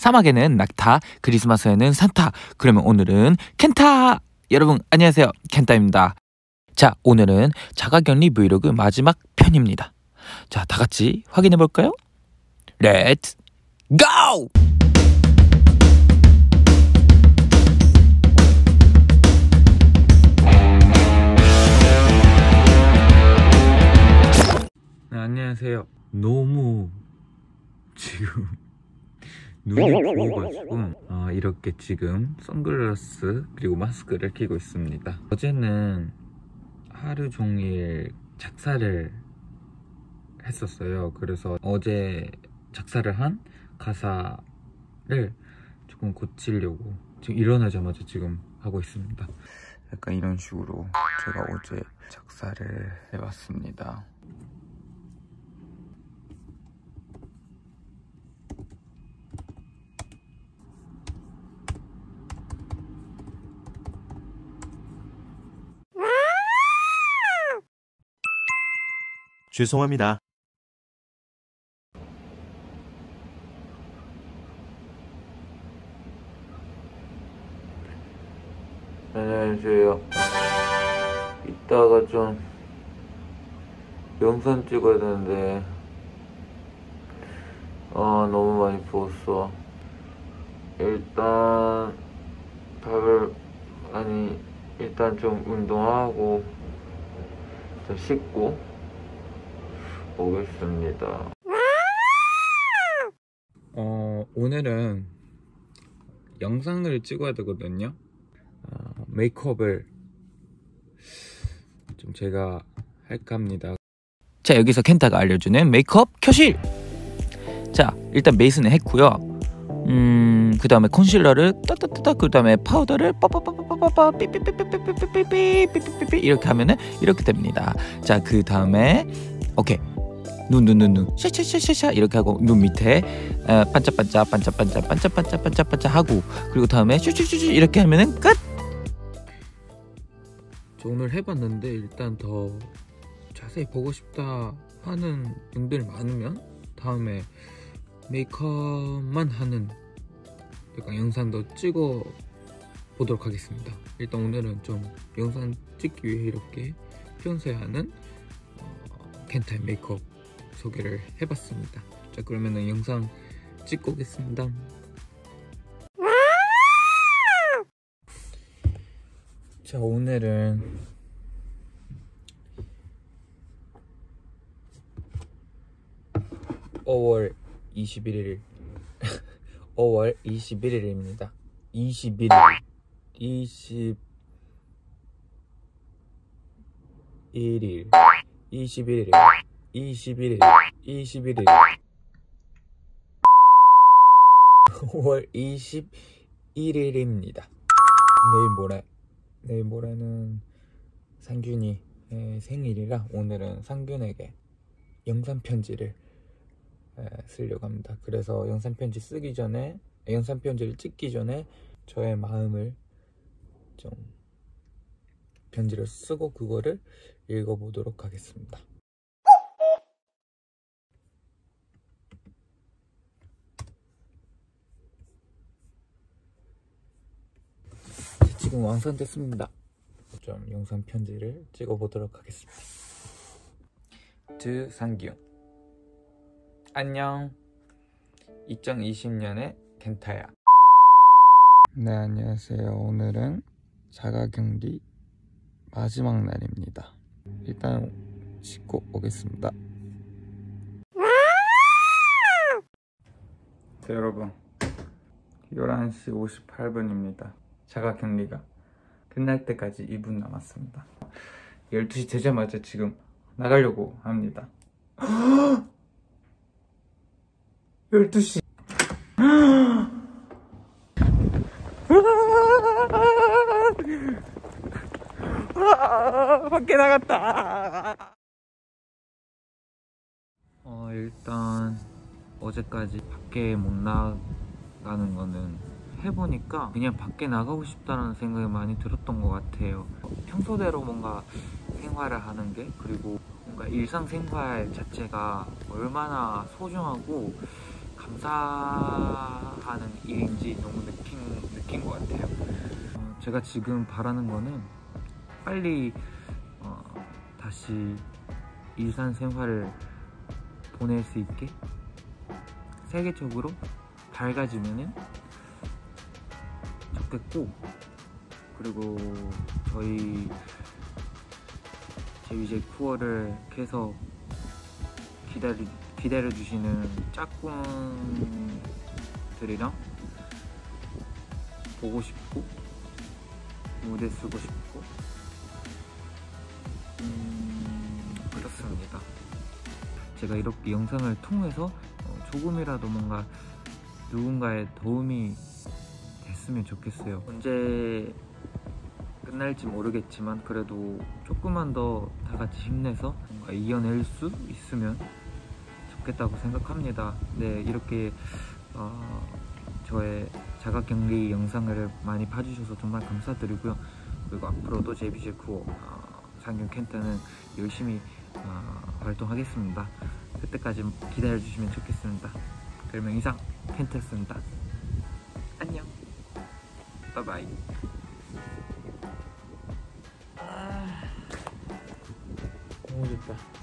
사막에는 낙타, 크리스마스에는 산타. 그러면 오늘은 켄타! 여러분, 안녕하세요. 켄타입니다. 자, 오늘은 자가격리 브이로그 마지막 편입니다. 자, 다 같이 확인해 볼까요? Let's go! 네, 안녕하세요. 너무 지금 눈이 부어가지고 어, 이렇게 지금 선글라스 그리고 마스크를 끼고 있습니다. 어제는 하루 종일 작사를 했었어요. 그래서 어제 작사를 한 가사를 조금 고치려고 지금 일어나자마자 지금 하고 있습니다. 약간 이런 식으로 제가 어제 작사를 해봤습니다. 죄송합니다. 안녕하세요. 이따가 좀 영상 찍어야 되는데 아 너무 많이 부었어. 일단 밥을 아니 일단 좀 운동하고 좀 씻고 오겠습니다. 어 오늘은 영상을 찍어야 되거든요. 어, 메이크업을 좀 제가 할까 합니다. 자 여기서 켄타가 알려주는 메이크업 교실. 자 일단 베이스는 했고요. 음 그 다음에 컨실러를 따따따따 그 다음에 파우더를 빠빠빠빠빠빠 삐삐삐삐삐삐삐삐삐삐삐삐 이렇게 하면은 이렇게 됩니다. 자 그 다음에 오케이 눈 눈 눈 눈 샤샤샤샤샤 이렇게 하고 눈 밑에 어, 반짝반짝 반짝반짝 반짝반짝 반짝반짝 하고 그리고 다음에 슈슈슈슈 이렇게 하면은 끝. 저 오늘 해봤는데 일단 더 자세히 보고 싶다 하는 분들 많으면 다음에 메이크업만 하는 약간 영상도 찍어 보도록 하겠습니다. 일단 오늘은 좀 영상 찍기 위해 이렇게 평소에 하는 어, 켄타의 메이크업 소개를 해봤습니다. 자 그러면은 영상 찍고 오겠습니다. 자 오늘은 (5월 21일) 5월 21일입니다 21일 21일 21일 21일 21일 5월 21일입니다 내일 모레 내일 모레는 상균이 생일이라 오늘은 상균에게 영상 편지를 쓰려고 합니다. 그래서 영상 편지 쓰기 전에 영상 편지를 찍기 전에 저의 마음을 좀 편지를 쓰고 그거를 읽어보도록 하겠습니다. 지금 완성됐습니다. 좀 영상 편지를 찍어보도록 하겠습니다. 드상기훈 안녕. 2020년의 켄타야. 네 안녕하세요. 오늘은 자가격리 마지막 날입니다. 일단 씻고 오겠습니다. 자 여러분. 11시 58분입니다 자가 격리가 끝날 때까지 2분 남았습니다. 12시 되자마자 지금 나가려고 합니다. 12시. 밖에 나갔다. 어 일단 어제까지 밖에 못 나가는 거는 해보니까 그냥 밖에 나가고 싶다는 생각이 많이 들었던 것 같아요. 평소대로 뭔가 생활을 하는 게 그리고 뭔가 일상생활 자체가 얼마나 소중하고 감사하는 일인지 너무 느낀, 느낀 것 같아요. 어, 제가 지금 바라는 거는 빨리 어, 다시 일상 생활을 보낼 수 있게 세계적으로 밝아지면은 좋겠고 그리고 저희 제위제 쿠어를 계속 기다리, 기다려 주시는 짝꿍들이랑 보고 싶고 무대 쓰고 싶고 음, 그렇습니다. 제가 이렇게 영상을 통해서 어, 조금이라도 뭔가 누군가의 도움이 됐으면 좋겠어요. 언제 끝날지 모르겠지만 그래도 조금만 더 다 같이 힘내서 뭔가 이겨낼 수 있으면 좋겠다고 생각합니다. 네, 이렇게 어, 저의 자가 격리 영상을 많이 봐주셔서 정말 감사드리고요. 그리고 앞으로도 제비제 쿠어 어, 상경 켄타는 열심히 어, 활동하겠습니다. 그때까지 기다려주시면 좋겠습니다. 별명 이상 켄타였습니다. 안녕. 바이바이. 아, 너무 좋다.